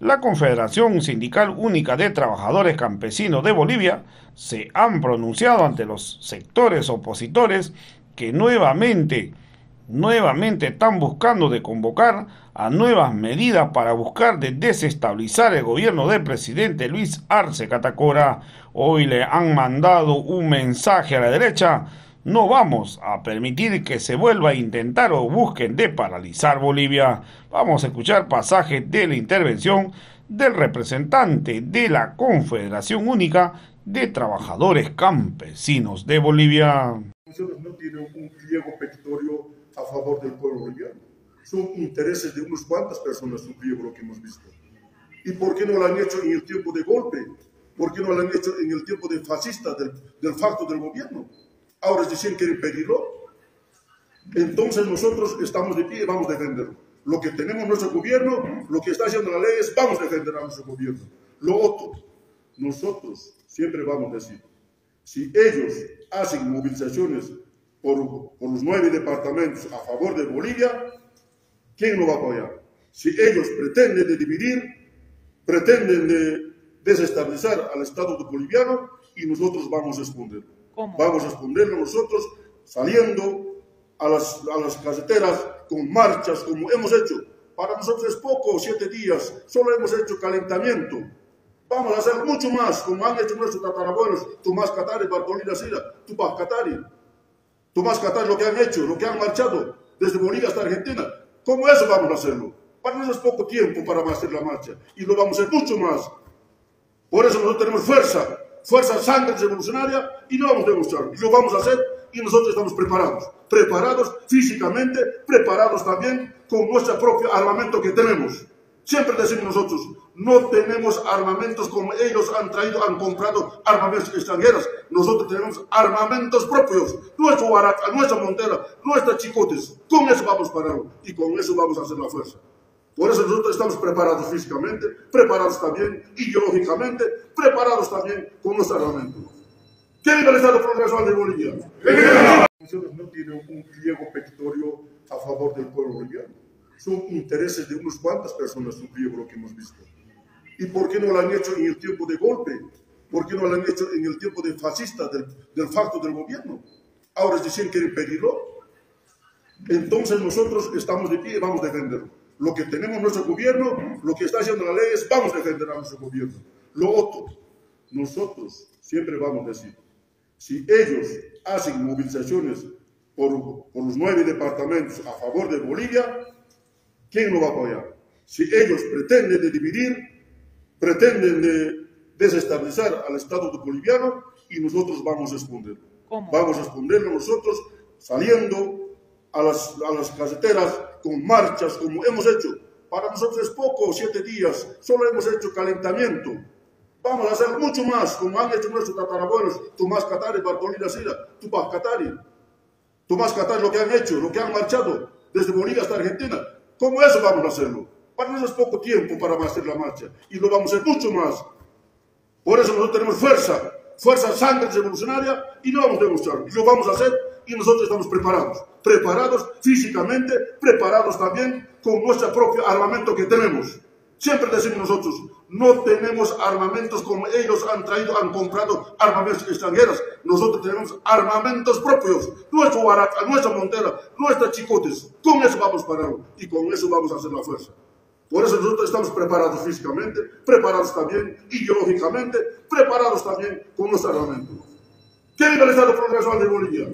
La Confederación Sindical Única de Trabajadores Campesinos de Bolivia se han pronunciado ante los sectores opositores que nuevamente, nuevamente están buscando de convocar a nuevas medidas para buscar de desestabilizar el gobierno del presidente Luis Arce Catacora. Hoy le han mandado un mensaje a la derecha no vamos a permitir que se vuelva a intentar o busquen de paralizar Bolivia. Vamos a escuchar pasajes de la intervención del representante de la Confederación Única de Trabajadores Campesinos de Bolivia. No tienen un pliego petitorio a favor del pueblo boliviano. Son intereses de unas cuantas personas su pliego lo que hemos visto. ¿Y por qué no lo han hecho en el tiempo de golpe? ¿Por qué no lo han hecho en el tiempo de fascista, del, del facto del gobierno? Ahora que quieren pedirlo, entonces nosotros estamos de pie y vamos a defenderlo. Lo que tenemos nuestro gobierno, lo que está haciendo la ley es vamos a defender a nuestro gobierno. Lo otro, nosotros siempre vamos a decir, si ellos hacen movilizaciones por, por los nueve departamentos a favor de Bolivia, ¿quién lo va a apoyar? Si ellos pretenden de dividir, pretenden de desestabilizar al Estado boliviano y nosotros vamos a responder. Vamos a responderlo nosotros saliendo a las, a las caseteras con marchas como hemos hecho. Para nosotros es poco, siete días, solo hemos hecho calentamiento. Vamos a hacer mucho más, como han hecho nuestros tatarabuelos, Tomás Catari, Bartolina Sira, Tupac Catari. Tomás Catari, lo que han hecho, lo que han marchado desde Bolivia hasta Argentina. ¿Cómo eso vamos a hacerlo? Para nosotros es poco tiempo para hacer la marcha y lo vamos a hacer mucho más. Por eso nosotros tenemos fuerza, fuerza sangre revolucionaria y lo vamos a demostrar. Y lo vamos a hacer y nosotros estamos preparados. Preparados físicamente, preparados también con nuestro propio armamento que tenemos. Siempre decimos nosotros, no tenemos armamentos como ellos han traído, han comprado armamentos extranjeros. Nosotros tenemos armamentos propios, nuestro barata, nuestra montera, nuestras chicotes. Con eso vamos a parar y con eso vamos a hacer la fuerza. Por eso nosotros estamos preparados físicamente, preparados también ideológicamente, preparados también con nuestro armamento. ¿Qué viva el Progresual de Bolivia? No tienen un pliego petitorio a favor del pueblo boliviano. Son intereses de unas cuantas personas su pliego lo que hemos visto. ¿Y por qué no lo han hecho en el tiempo de golpe? ¿Por qué no lo han hecho en el tiempo de fascista, del, del facto del gobierno? Ahora dicen que quieren pedirlo. Entonces nosotros estamos de pie y vamos a defenderlo. Lo que tenemos nuestro gobierno, lo que está haciendo la ley es vamos a defender a nuestro gobierno. Lo otro, nosotros siempre vamos a decir, si ellos hacen movilizaciones por, por los nueve departamentos a favor de Bolivia, ¿quién lo va a apoyar? Si ellos pretenden de dividir, pretenden de desestabilizar al Estado boliviano y nosotros vamos a responder. Vamos a responderlo nosotros saliendo a las, a las caseteras con marchas como hemos hecho. Para nosotros es poco, siete días, solo hemos hecho calentamiento. Vamos a hacer mucho más, como han hecho nuestros tatarabuelos, Tomás Catari, Bartolina Sira, Tupac Catari. Tomás Catari, lo que han hecho, lo que han marchado desde Bolivia hasta Argentina. ¿Cómo eso vamos a hacerlo? Para nosotros es poco tiempo para hacer la marcha y lo vamos a hacer mucho más. Por eso nosotros tenemos fuerza, fuerza sangre revolucionaria y lo vamos a demostrar. Y lo vamos a hacer y nosotros estamos preparados. Preparados físicamente, preparados también con nuestro propio armamento que tenemos. Siempre decimos nosotros, no tenemos armamentos como ellos han traído, han comprado armamentos extranjeros. Nosotros tenemos armamentos propios, nuestro barata, nuestra montera, nuestras chicotes. Con eso vamos a parar y con eso vamos a hacer la fuerza. Por eso nosotros estamos preparados físicamente, preparados también ideológicamente, preparados también con nuestro armamento. Quel est le résultat de progression de l'évolution